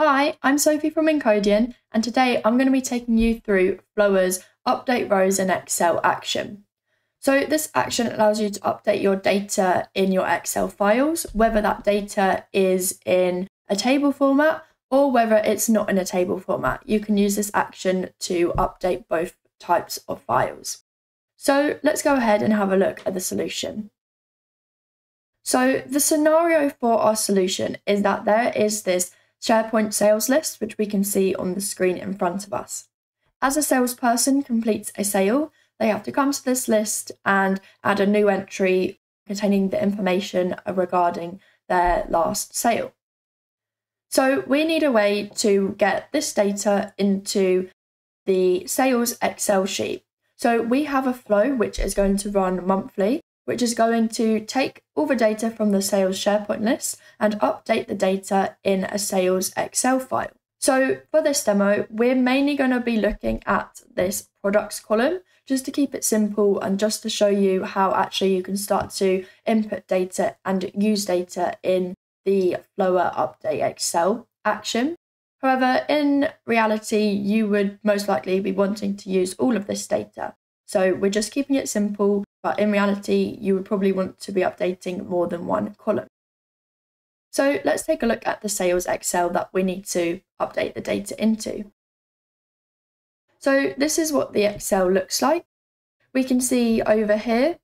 Hi, I'm Sophie from Encodian, and today I'm going to be taking you through Flowr's Update Rows in Excel action. So this action allows you to update your data in your Excel files, whether that data is in a table format or whether it's not in a table format. You can use this action to update both types of files. So let's go ahead and have a look at the solution. So the scenario for our solution is that there is this SharePoint sales list, which we can see on the screen in front of us. As a salesperson completes a sale, they have to come to this list and add a new entry containing the information regarding their last sale. So we need a way to get this data into the sales Excel sheet. So we have a flow which is going to run monthly which is going to take all the data from the sales SharePoint list and update the data in a sales Excel file. So for this demo, we're mainly going to be looking at this products column just to keep it simple and just to show you how actually you can start to input data and use data in the Flowr Update Excel action. However, in reality, you would most likely be wanting to use all of this data. So we're just keeping it simple but in reality, you would probably want to be updating more than one column. So let's take a look at the sales Excel that we need to update the data into. So this is what the Excel looks like. We can see over here,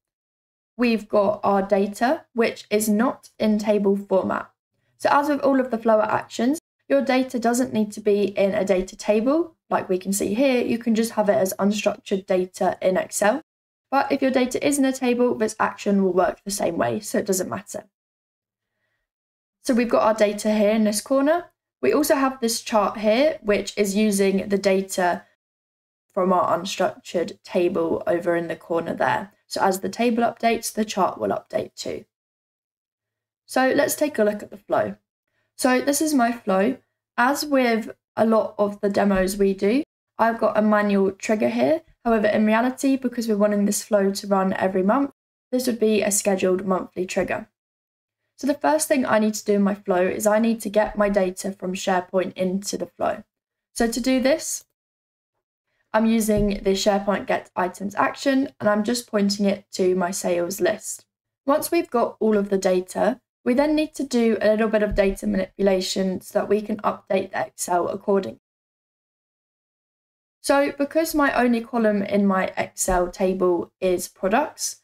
we've got our data, which is not in table format. So as with all of the Flowr actions, your data doesn't need to be in a data table, like we can see here, you can just have it as unstructured data in Excel. But if your data is in a table, this action will work the same way, so it doesn't matter. So we've got our data here in this corner. We also have this chart here, which is using the data from our unstructured table over in the corner there. So as the table updates, the chart will update too. So let's take a look at the flow. So this is my flow. As with a lot of the demos we do, I've got a manual trigger here However, in reality, because we're wanting this flow to run every month, this would be a scheduled monthly trigger. So the first thing I need to do in my flow is I need to get my data from SharePoint into the flow. So to do this, I'm using the SharePoint get items action and I'm just pointing it to my sales list. Once we've got all of the data, we then need to do a little bit of data manipulation so that we can update the Excel accordingly. So because my only column in my Excel table is products,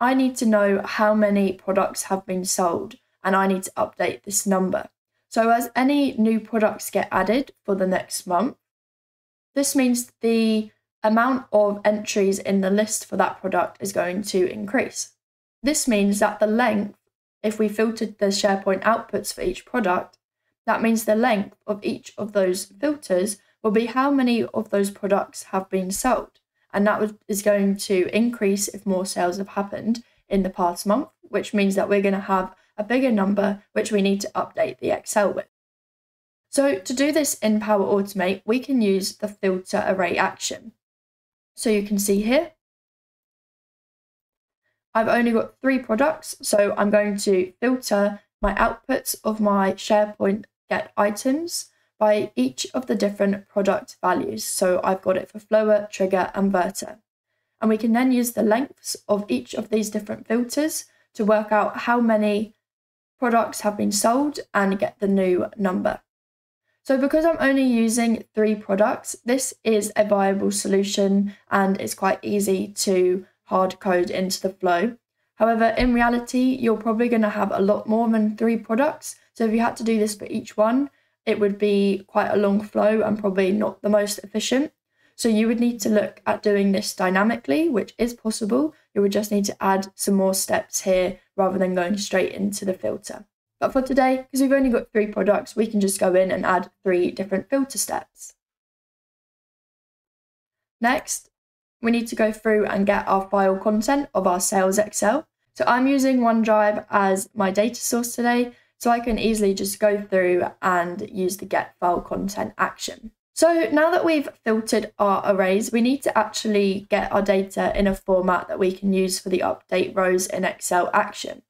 I need to know how many products have been sold and I need to update this number. So as any new products get added for the next month, this means the amount of entries in the list for that product is going to increase. This means that the length, if we filtered the SharePoint outputs for each product, that means the length of each of those filters will be how many of those products have been sold. And that is going to increase if more sales have happened in the past month, which means that we're going to have a bigger number which we need to update the Excel with. So to do this in Power Automate, we can use the filter array action. So you can see here, I've only got three products, so I'm going to filter my outputs of my SharePoint get items by each of the different product values. So I've got it for Flowr, Trigr, and Vertr. And we can then use the lengths of each of these different filters to work out how many products have been sold and get the new number. So because I'm only using three products, this is a viable solution and it's quite easy to hard code into the flow. However, in reality, you're probably going to have a lot more than three products. So if you had to do this for each one, it would be quite a long flow and probably not the most efficient. So you would need to look at doing this dynamically, which is possible. You would just need to add some more steps here rather than going straight into the filter. But for today, because we've only got three products, we can just go in and add three different filter steps. Next, we need to go through and get our file content of our sales Excel. So I'm using OneDrive as my data source today, so I can easily just go through and use the get file content action. So now that we've filtered our arrays, we need to actually get our data in a format that we can use for the update rows in Excel action.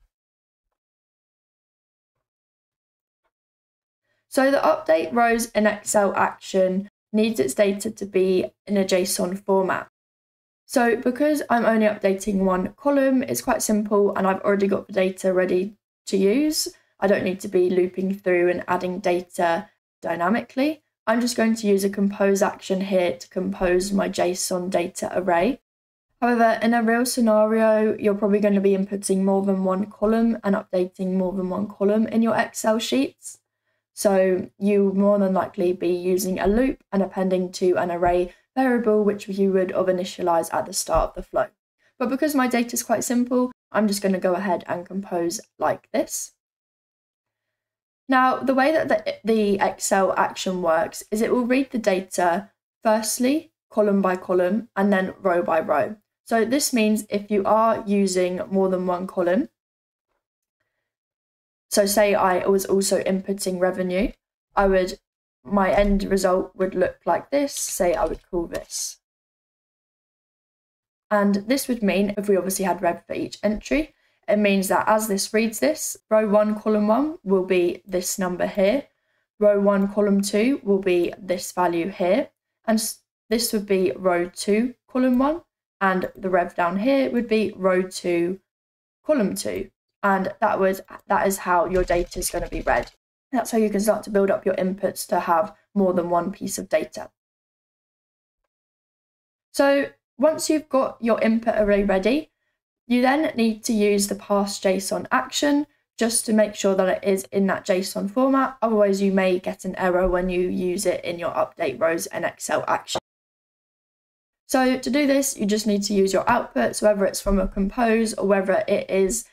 So the update rows in Excel action needs its data to be in a JSON format. So because I'm only updating one column, it's quite simple and I've already got the data ready to use. I don't need to be looping through and adding data dynamically. I'm just going to use a compose action here to compose my JSON data array. However, in a real scenario, you're probably going to be inputting more than one column and updating more than one column in your Excel sheets. So you more than likely be using a loop and appending to an array variable, which you would have initialized at the start of the flow. But because my data is quite simple, I'm just going to go ahead and compose like this. Now, the way that the, the Excel action works is it will read the data firstly, column by column, and then row by row. So this means if you are using more than one column, so say I was also inputting revenue, I would, my end result would look like this. Say I would call this. And this would mean if we obviously had rev for each entry, it means that as this reads this, row one, column one will be this number here. Row one, column two will be this value here. And this would be row two, column one. And the rev down here would be row two, column two and that was that is how your data is going to be read. That's how you can start to build up your inputs to have more than one piece of data. So once you've got your input array ready, you then need to use the parse JSON action just to make sure that it is in that JSON format. Otherwise, you may get an error when you use it in your update rows and Excel action. So to do this, you just need to use your outputs, whether it's from a compose or whether it is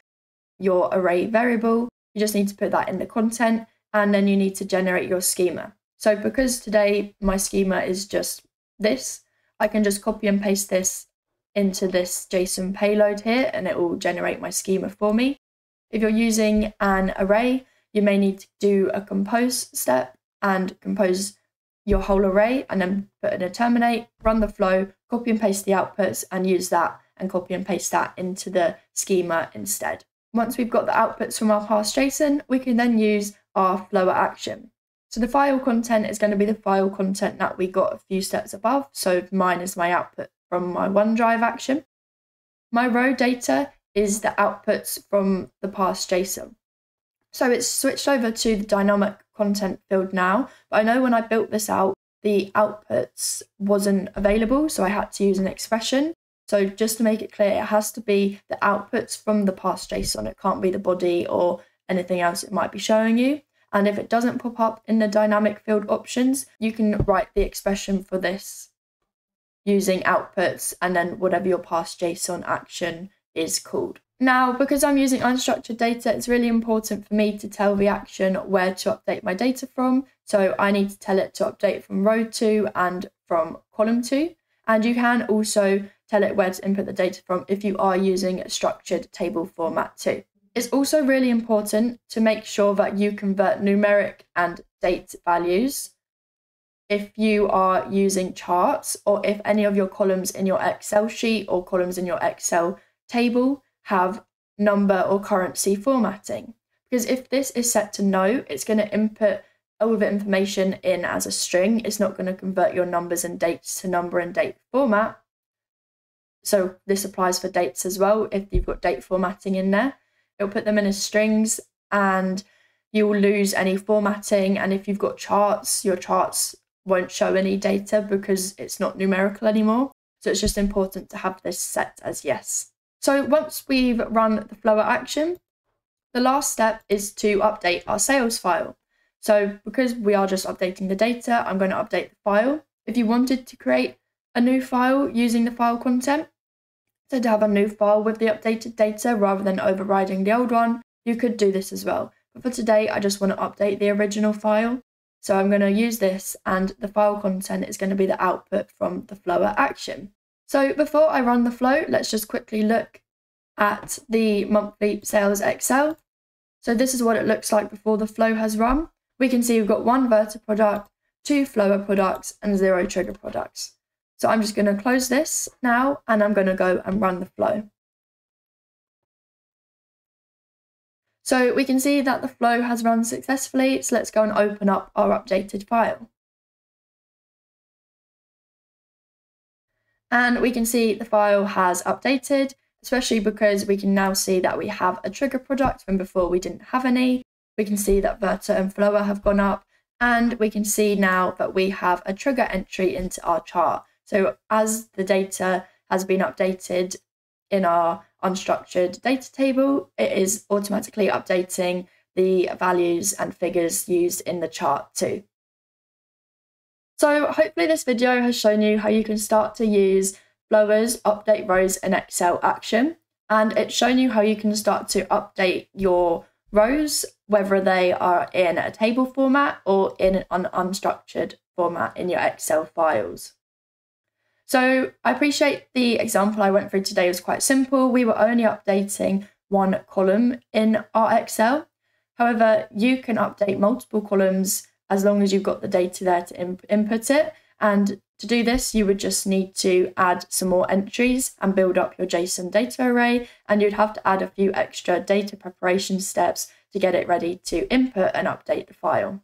your array variable. You just need to put that in the content and then you need to generate your schema. So because today my schema is just this, I can just copy and paste this into this JSON payload here and it will generate my schema for me. If you're using an array, you may need to do a compose step and compose your whole array and then put in a terminate, run the flow, copy and paste the outputs and use that and copy and paste that into the schema instead. Once we've got the outputs from our parse JSON, we can then use our Flowr action. So the file content is going to be the file content that we got a few steps above. So mine is my output from my OneDrive action. My row data is the outputs from the parse JSON. So it's switched over to the dynamic content field now, but I know when I built this out, the outputs wasn't available, so I had to use an expression. So just to make it clear, it has to be the outputs from the parse JSON. It can't be the body or anything else it might be showing you. And if it doesn't pop up in the dynamic field options, you can write the expression for this using outputs and then whatever your parse JSON action is called. Now, because I'm using unstructured data, it's really important for me to tell the action where to update my data from. So I need to tell it to update from row 2 and from column 2. And you can also tell it where to input the data from if you are using a structured table format too. It's also really important to make sure that you convert numeric and date values if you are using charts or if any of your columns in your Excel sheet or columns in your Excel table have number or currency formatting. Because if this is set to no, it's going to input all of the information in as a string. It's not going to convert your numbers and dates to number and date format. So this applies for dates as well. If you've got date formatting in there, it'll put them in as strings and you will lose any formatting. And if you've got charts, your charts won't show any data because it's not numerical anymore. So it's just important to have this set as yes. So once we've run the Flowr action, the last step is to update our sales file. So because we are just updating the data, I'm going to update the file. If you wanted to create a new file using the file content. So to have a new file with the updated data rather than overriding the old one, you could do this as well. But for today, I just want to update the original file. So I'm going to use this and the file content is going to be the output from the Flowr action. So before I run the flow, let's just quickly look at the monthly sales Excel. So this is what it looks like before the flow has run. We can see we've got one Vertr product, two Flowr products, and zero Trigr products. So I'm just going to close this now and I'm going to go and run the flow. So we can see that the flow has run successfully, so let's go and open up our updated file. And we can see the file has updated, especially because we can now see that we have a Trigr product when before we didn't have any. We can see that Vertr and Flowr have gone up, and we can see now that we have a Trigr entry into our chart. So as the data has been updated in our unstructured data table, it is automatically updating the values and figures used in the chart too. So hopefully this video has shown you how you can start to use Flowr's update rows in Excel action. And it's shown you how you can start to update your rows, whether they are in a table format or in an unstructured format in your Excel files. So I appreciate the example I went through today was quite simple. We were only updating one column in our Excel. However, you can update multiple columns as long as you've got the data there to input it. And to do this, you would just need to add some more entries and build up your JSON data array. And you'd have to add a few extra data preparation steps to get it ready to input and update the file.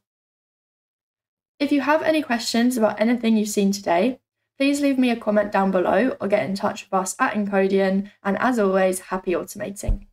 If you have any questions about anything you've seen today, please leave me a comment down below or get in touch with us at Encodian. And as always, happy automating.